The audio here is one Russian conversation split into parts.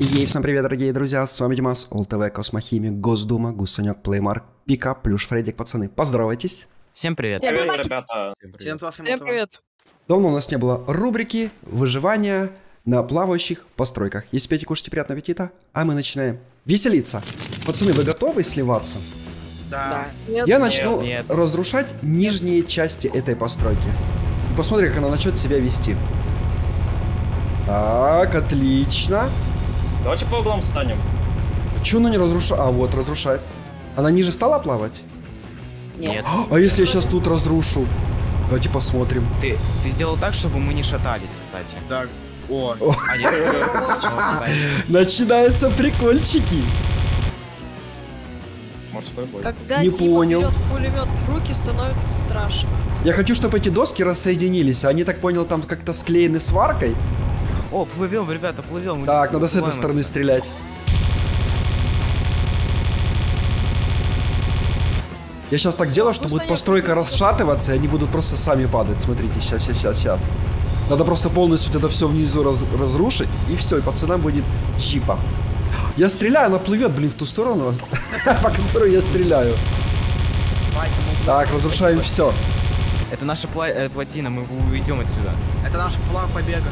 Эй, всем привет, дорогие друзья, с вами Димас, ОЛТВ, Космохимик, Госдума, Гусанек, Плеймарк, Пика, Плюш, Фредик, пацаны, поздоровайтесь. Всем привет. Привет, Привет, ребята. Всем классным Всем привет. Давно у нас не было рубрики выживания на плавающих постройках. Если пейте, кушайте, приятного аппетита, а мы начинаем веселиться. Пацаны, вы готовы сливаться? Да. Нет, Я начну нет. разрушать нижние части этой постройки. Посмотрим, как она начнет себя вести. Так, отлично. Давайте по углам встанем. Че она не разрушает? А, вот, разрушает. Она ниже стала плавать? Нет. А если я сейчас тут разрушу? Давайте посмотрим. Ты, ты сделал так, чтобы мы не шатались, кстати. Да. О. А нет. Ну, Начинаются прикольчики. Морской бой. Когда Не Дима понял. берет пулемет в руки, становится страшно. Я хочу, чтобы эти доски рассоединились. а Они, так понял, там как-то склеены сваркой. О, плывем, ребята, плывем. Так, надо с этой стороны стрелять. Я сейчас так сделаю, что Ну, будет Саня, постройка придется. расшатываться, и они будут просто сами падать. Смотрите, сейчас, сейчас, сейчас, сейчас. Надо просто полностью вот это все внизу раз- разрушить, и все, и пацанам будет чипа. Я стреляю, она плывет, блин, в ту сторону, по которой я стреляю. Так, разрушаем все. Это наша пла- э, плотина, мы уйдем отсюда. Это наш план побега.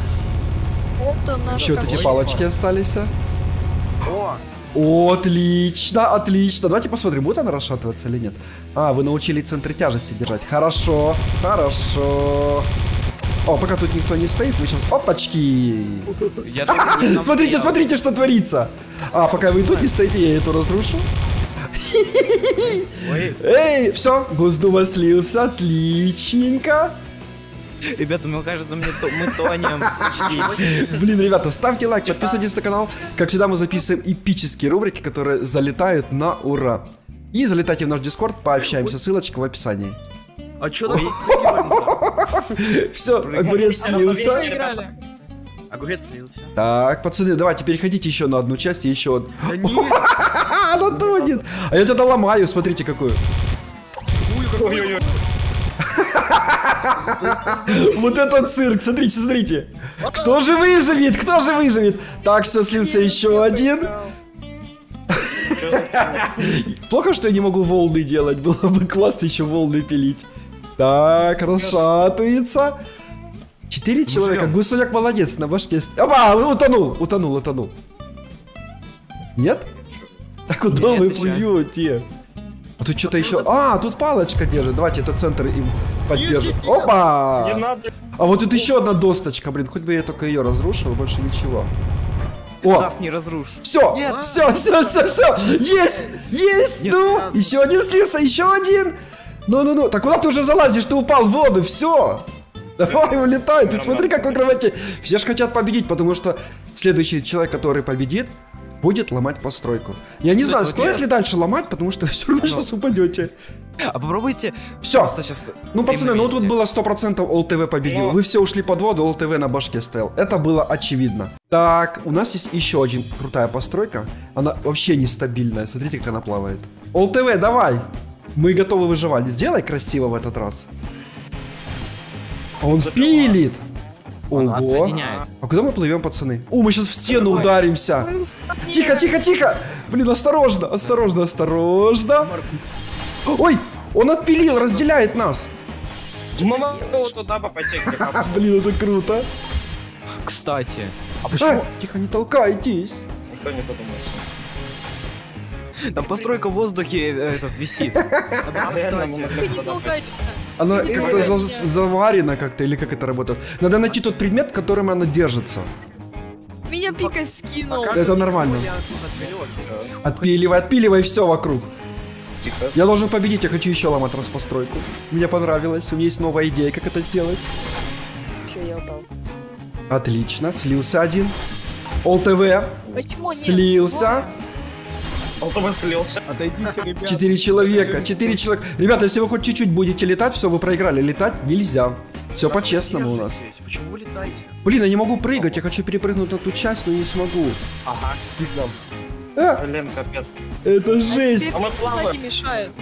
Еще вот эти палочки остались. а. О, отлично, отлично. Давайте посмотрим, будет она расшатываться или нет. А, вы научили центры тяжести держать. Хорошо, хорошо. О, пока тут никто не стоит, мы сейчас... Опачки! Смотрите, смотрите, что творится. А, пока вы тут не стоите, я эту разрушу. Эй, все, Госдума слился, отличненько. Ребята, мне кажется, мне то- мы тонем. Блин, ребята, ставьте лайк, подписывайтесь на канал. Как всегда, мы записываем эпические рубрики, которые залетают на ура. И залетайте в наш дискорд, пообщаемся, ссылочка в описании. а чё там? Все, огурец слился. Огурец слился. Так, пацаны, давайте переходите еще на одну часть и еще одну. Да нет, А, она тонет! А я тебя ломаю, смотрите какую. Ой-ой-ой. Вот это цирк, смотрите, смотрите. Кто же выживет? Кто же выживет? Так, все, слился еще один. Плохо, что я не могу волны делать. Было бы классно еще волны пилить. Так, расшатывается. Четыре человека. Гусуляк молодец, на башке. Опа, утонул, утонул, утонул. Нет? А куда вы еще. А тут что-то еще... А, тут палочка держит. Давайте это центр им поддержит. Опа! Не надо. А вот тут еще одна досточка, блин. Хоть бы я только ее разрушил, больше ничего. О, Нас не разрушь. все, Нет. все, все, все, все, есть, есть, Нет. ну, еще один слился, еще один. Ну, ну, ну, так куда ты уже залазишь, ты упал в воду, все. Давай, улетай, ты смотри, как в кровати. Все же хотят победить, потому что следующий человек, который победит, будет ломать постройку. Я не знаю, вот стоит ли дальше ломать, потому что все равно сейчас упадете. А попробуйте. Все. Сейчас. Ну, пацаны, ну тут было 100% ОЛТВ победил. Ну. Вы все ушли под воду, ОЛТВ на башке стоял. Это было очевидно. Так, у нас есть еще один крутая постройка. Она вообще нестабильная. Смотрите, как она плавает. ОЛТВ, давай! Мы готовы выживать. Сделай красиво в этот раз. А Он пилит! Он Ого. отсоединяет. А куда мы плывем, пацаны? О, мы сейчас в стену ударимся. Тихо, тихо, тихо! Блин, осторожно, осторожно, осторожно. Ой, он отпилил, разделяет нас. Туда. Блин, это круто. Кстати. А А, почему? тихо, не толкайтесь. Никто не подумает. Там постройка в воздухе э, этот висит. Не. Она как-то как? за- заварена как-то, или как это работает. Надо найти тот предмет, которым она держится. Меня пика скинул. Это нормально. Отпиливай, отпиливай все вокруг. Тихо. Я должен победить, я хочу еще ломать распостройку. Мне понравилось, у меня есть новая идея, как это сделать. Че, я упал? Отлично, слился один. ОЛТВ, Почему нет? Слился. Алтовый слился. Отойдите, ребята. Четыре человека, четыре человека. Ребята, если вы хоть чуть-чуть будете летать, все, вы проиграли. Летать нельзя. Все по-честному у нас. Почему вы летаете? Блин, я не могу прыгать, я хочу перепрыгнуть на ту часть, но не смогу. Ага. А, Блин, капец. это жесть. А мы плаваем.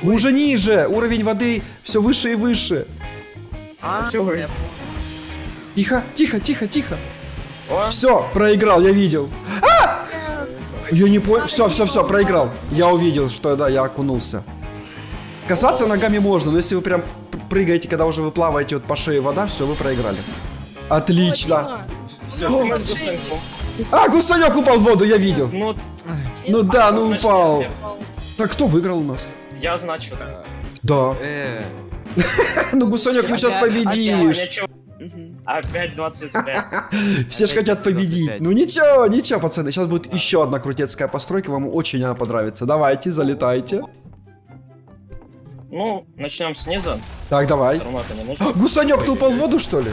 Мы уже ниже, уровень воды все выше и выше. А. Тихо, тихо, тихо, тихо. Все, проиграл, я видел. Я не понял. Все, все, все, проиграл. Я увидел, что да, я окунулся. Касаться ногами можно, но если вы прям пр- прыгаете, когда уже вы плаваете вот по шее вода, все, вы проиграли. Отлично. Все. А, гусанек упал в воду, я видел. Ну, Ну да, ну упал. Так кто выиграл у нас? Я значу. Да. Э, Ну, гусанек, мы сейчас победишь. Опять 25. Все же хотят победить. 25. Ну ничего, ничего, пацаны. Сейчас будет еще одна крутецкая постройка, вам очень она понравится. Давайте, залетайте. Ну, начнем снизу. Так, давай. Гусанек, ты упал в воду, что ли?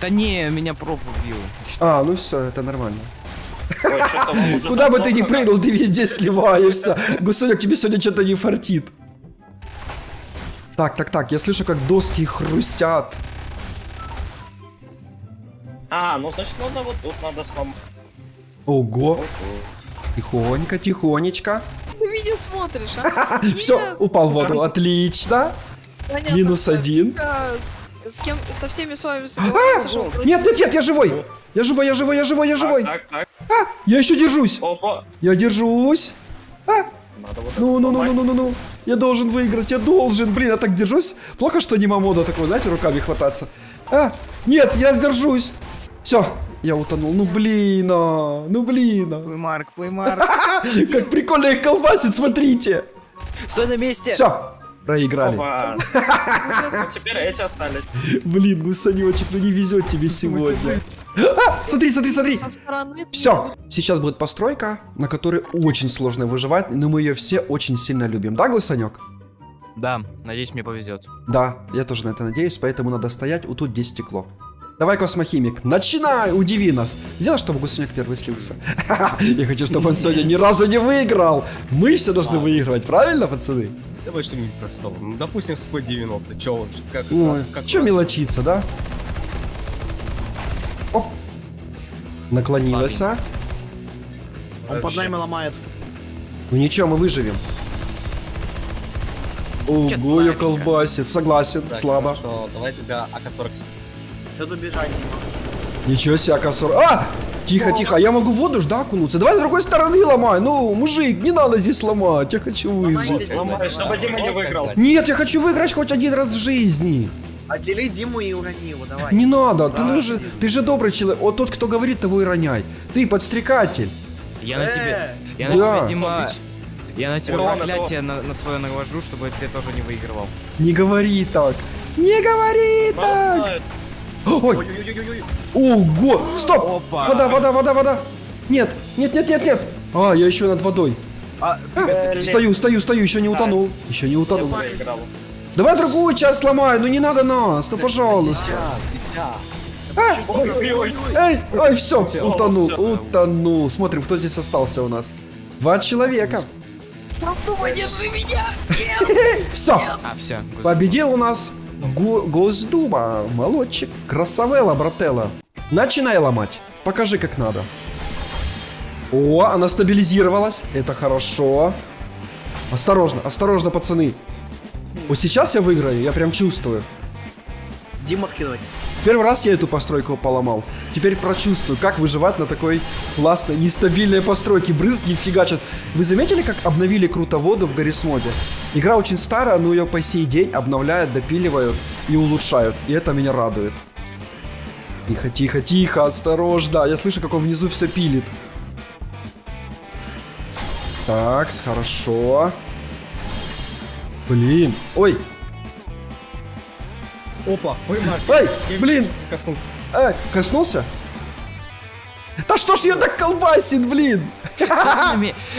Да не, меня проб убил. А, ну все, это нормально. Ой, Куда бы ты ни прыгнул, ты везде сливаешься. Гусанек, тебе сегодня что-то не фартит. Так, так, так, я слышу, как доски хрустят. А, ну значит надо вот тут надо сломать. Ого. Тихонько, тихонечко. Ты видео смотришь, а? Все, упал в воду. Отлично. минус один. С кем, со всеми с вами вроде Нет, нет, нет, я живой. Я живой, я живой, я живой, я живой. Я еще держусь. Я держусь. Это Ну, ну, ну, ну, ну, ну, ну. Я должен выиграть, я должен. Блин, я так держусь. Плохо, что не мамода такой, знаете, руками хвататься. А, нет, я держусь. Все, я утонул. Ну, блин, а, ну, блин. а. Плей Марк, плей Марк. Как прикольно их колбасит, смотрите. Стой на месте. Все, проиграли. Ну, Теперь эти остались. Блин, гусанечек, ну не везет тебе сегодня. А, смотри, смотри, смотри. со стороны... Все, сейчас будет постройка, на которой очень сложно выживать, но мы ее все очень сильно любим. Да, Гусанек? Да, надеюсь, мне повезет. Да. Я тоже на это надеюсь, поэтому надо стоять, вот тут где стекло. Давай, космохимик, начинай, удиви нас. Сделай, чтобы Гусанек первый слился. Я хочу, чтобы он сегодня ни разу не выиграл. Мы все должны выигрывать, правильно, пацаны? Давай что-нибудь простого. Ну, допустим, сквозь 90. Чё уж, как, Ой, как, как че мелочиться, да? Оп. Наклонилась, а? Он под нами ломает. Ну ничего, мы выживем. Ого, я колбасит. Согласен, Так, слабо. Хорошо, давай тогда АК-47. Что тут бежать? Ничего себе, АК-40. А! Тихо, тихо, а я могу в воду ж, да, окунуться? Давай с другой стороны ломай. Ну, мужик, не надо здесь ломать, я хочу выжить. Ломай, чтобы Дима не выиграл. Нет, я хочу выиграть хоть один раз в жизни. Отдели Диму и урони его, давай. Не надо, ты, Правильно. же, ты же добрый человек. Вот тот, кто говорит, того и роняй. Ты подстрекатель. Я на тебе, Э, я на Да. тебя, Дима, я на тебя проклятие на, на свое наложу, чтобы ты тоже не выигрывал. Не говори так. Не говори так. Ой, Ой-ой-ой-ой. ого, стоп. Опа. Вода, вода, вода, вода. Нет, нет, нет, нет, нет. А, я еще над водой. А, Блин. Стою, стою, стою, еще не утонул. Еще не утонул. Давай другую часть сломай, ну не надо нас, ну пожалуйста. Ой-ой-ой. Эй, ой, все, утонул, утонул. Смотрим, кто здесь остался у нас. Два человека. Просто подержи меня! Все, А, все. победил у нас Го- Госдума, молодчик, красавелла, брателла. Начинай ломать, покажи как надо. О, она стабилизировалась, это хорошо. Осторожно, осторожно, пацаны. Вот сейчас я выиграю, я прям чувствую. Дима вкидывай. Первый раз я эту постройку поломал. Теперь прочувствую, как выживать на такой классной, нестабильной постройке. Брызги фигачат. Вы заметили, как обновили крутоводы в Гаррисмоде? Игра очень старая, но ее по сей день обновляют, допиливают и улучшают. И это меня радует. Тихо, тихо, тихо, осторожно. Я слышу, как он внизу все пилит. Так, хорошо. Блин. Ой, Опа, поймай. ой, блин. Коснулся. Э, коснулся? Да что ж ее так колбасит, блин?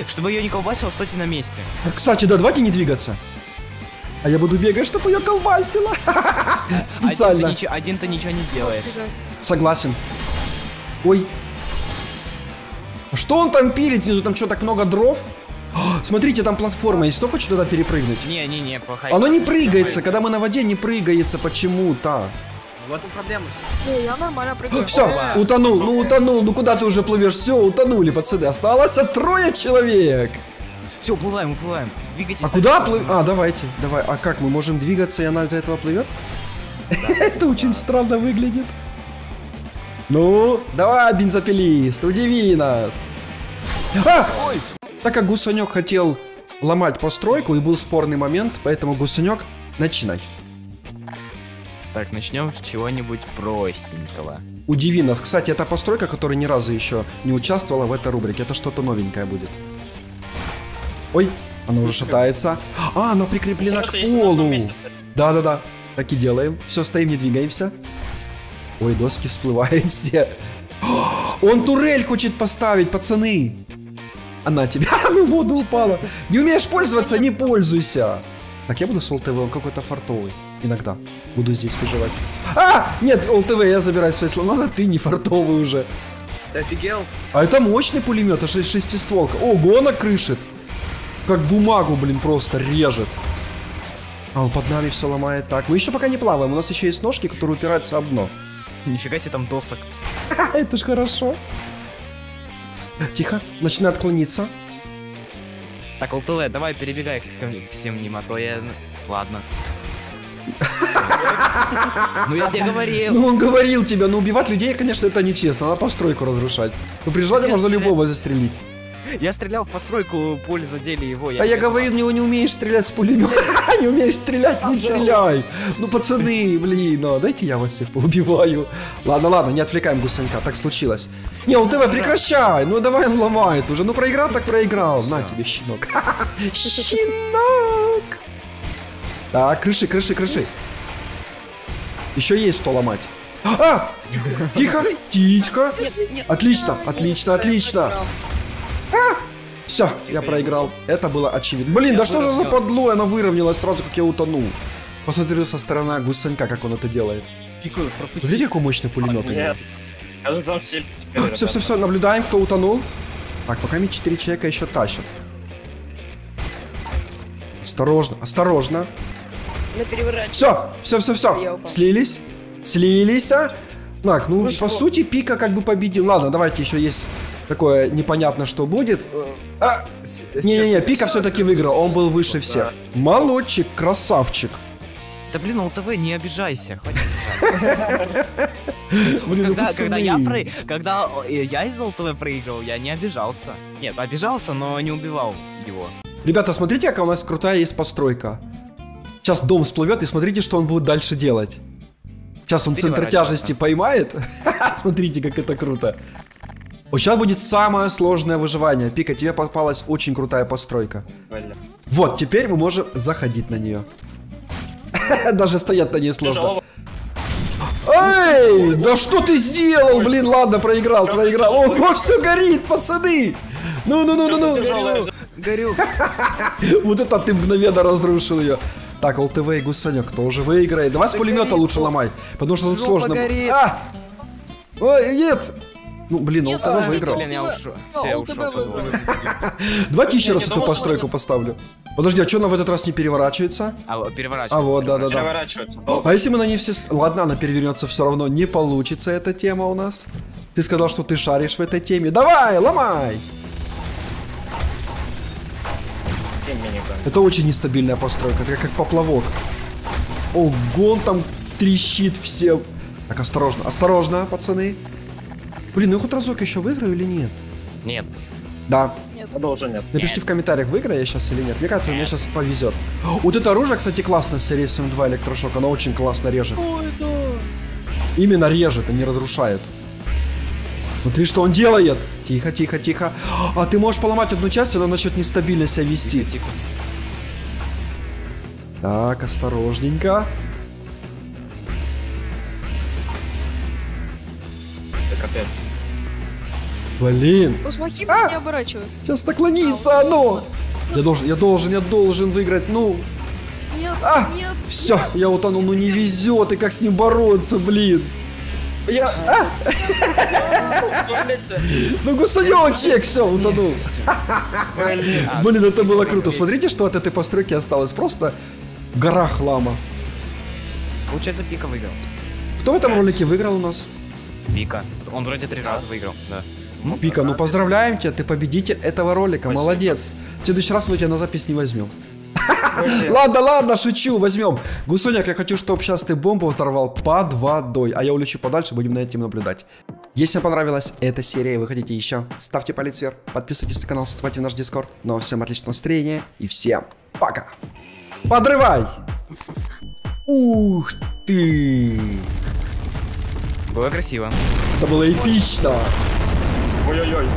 Чтобы ее не колбасило, стойте на месте. Кстати, да, давайте не двигаться. А я буду бегать, чтобы ее колбасило. Специально. ты, ничего, один ты ничего не сделаешь. Согласен. Ой. А что он там пилит? Внизу там что, так много дров? А, Смотрите, там платформа есть. Кто хочет туда перепрыгнуть? Не-не-не, плохая. Оно не прыгается. Когда мы на воде, не прыгается почему-то. В этом проблема. Не, я нормально прыгаю. Все, утонул, ну утонул. Ну куда ты уже плывешь? Все, утонули, пацаны. Осталось трое человек. Все, уплываем, уплываем. Двигайтесь. А куда плыть? А, давайте, давай. А как, мы можем двигаться, и она из-за этого плывет? Это очень странно выглядит. Ну, давай, бензопилист, удиви нас. А! Так как Гусанек хотел ломать постройку и был спорный момент, поэтому Гусанек, начинай. Так, начнем с чего-нибудь простенького. Удиви нас. Кстати, это постройка, которая ни разу еще не участвовала в этой рубрике. Это что-то новенькое будет. Ой, она уже шатается. А, она прикреплена к полу. Да-да-да. Так и делаем. Все, стоим, не двигаемся. Ой, доски всплывают все. Он турель хочет поставить, пацаны. Она тебе. Ну, в воду упала. Не умеешь пользоваться, не пользуйся. Так, я буду с ЛТВ, он какой-то фартовый. Иногда. Буду здесь выживать. А! Нет, ЛТВ, я забираю свои слова. Ну, ты не фартовый уже. Ты офигел? А это мощный пулемет, это шесть- шестистволка. Ого, она крышит. Как бумагу, блин, просто режет. А он под нами все ломает так. Мы еще пока не плаваем, у нас еще есть ножки, которые упираются об дно. Нифига себе там досок. Это ж хорошо. Тихо, начинай отклониться. Так, ЛТВ, давай перебегай ко мне всем ним, а то я... Ладно. Ну я тебе говорил. Ну он говорил тебе, ну убивать людей, конечно, это нечестно, надо постройку разрушать. Ну при желании можно любого застрелить. Я стрелял в постройку, пули задели его. А я говорю, не, не умеешь стрелять с пулемета. Не умеешь стрелять, не стреляй. Ну, пацаны, блин, ну, дайте я вас всех поубиваю. Ладно, ладно, не отвлекаем гусенька, так случилось. Не, ЛТВ, прекращай, ну давай он ломает уже. Ну проиграл, так проиграл. На тебе, щенок. Щенок. Так, крыши, крыши, крыши. Еще есть что ломать. А! Тихо, птичка. Отлично, отлично, отлично. Все, я проиграл. Это было очевидно. Блин, да что же за подлой? Она выровнялась сразу, как я утонул. Посмотрю со стороны гусенька, как он это делает. Смотрите, какой мощный пулемет у него. Все, все, все, наблюдаем, кто утонул. Так, пока мне 4 человека еще тащат. Осторожно, осторожно. На переворачивание. Все, все, все, все. Слились. Слились. а? Так, ну, по сути, Пика как бы победил. Ладно, давайте еще есть такое непонятно, что будет. А, Не-не-не, Пика все-таки выиграл, он был выше всех. Молодчик, красавчик. Да блин, ЛТВ, не обижайся. хватит Блин, ну Когда, когда я, про... когда э, я из ЛТВ проиграл, я не обижался. Нет, обижался, но не убивал его. Ребята, смотрите, какая у нас крутая есть постройка. Сейчас дом всплывет, и смотрите, что он будет дальше делать. Сейчас он центр тяжести поймает. Смотрите, как это круто. Вот сейчас будет самое сложное выживание. Пика, тебе попалась очень крутая постройка. Вот, теперь мы можем заходить на нее. Даже стоять на ней сложно. Эй, да что ты сделал? Блин, ладно, проиграл, проиграл. Ого, все горит, пацаны. Ну, ну, ну, ну, ну. Горю. Вот это ты мгновенно разрушил ее. Так, ЛТВ и Гусанек, кто уже выиграет? Давай с пулемета лучше ломай, потому что тут Жопа сложно. А! Ой, нет! Ну, блин, Нет, ЛТВ а, выиграл. Блин, я ушел. А, Все, я выиграл. Давайте еще раз не эту постройку поставлю. Подожди, а что она в этот раз не переворачивается? А, вот, А вот, да-да-да. Переворачивается. А если мы на ней все... Ладно, она перевернется все равно. Не получится эта тема у нас. Ты сказал, что ты шаришь в этой теме. Давай, ломай! Это очень нестабильная постройка, это как поплавок. Ого, он там трещит все. Так, осторожно, осторожно, пацаны. Блин, ну я хоть разок еще выиграю или нет? Нет. Да. Нет. Да уже нет. Напишите в комментариях, выиграю я сейчас или нет. Мне кажется, мне сейчас повезет. Вот это оружие, кстати, классное серии SM2 электрошок. Оно очень классно режет. Именно режет, а не разрушает. Смотри, что он делает. Тихо, тихо, тихо. А ты можешь поломать одну часть, и она начнет нестабильно себя вести. Тихо. Так, осторожненько. Так опять. Блин, смоки А! не оборачивай. сейчас наклонится оно. Я должен, я должен, я должен выиграть. Ну, Нет, А! нет. все, я утонул. Ну не везет, и как с ним бороться, блин. Я... Блядь, Ну гусанечек, все, утонул. блин. Блин, это было круто. Смотрите, что от этой постройки осталось. Просто гора хлама. Получается, Пика выиграл. Кто в этом ролике выиграл у нас? Пика. Он вроде три раза выиграл, да. Пика, ну поздравляем тебя, ты победитель этого ролика, Спасибо. молодец. В следующий раз мы тебя на запись не возьмем. Ладно, ладно, шучу, возьмем. Гусоняк, я хочу, чтобы сейчас ты бомбу оторвал под водой, а я улечу подальше, будем на этим наблюдать. Если вам понравилась эта серия и вы хотите еще, ставьте палец вверх, подписывайтесь на канал, вступайте в наш дискорд. Ну а всем отличного настроения и всем пока. Подрывай! Ух ты! Было красиво. Это было эпично! Ой-ой-ой.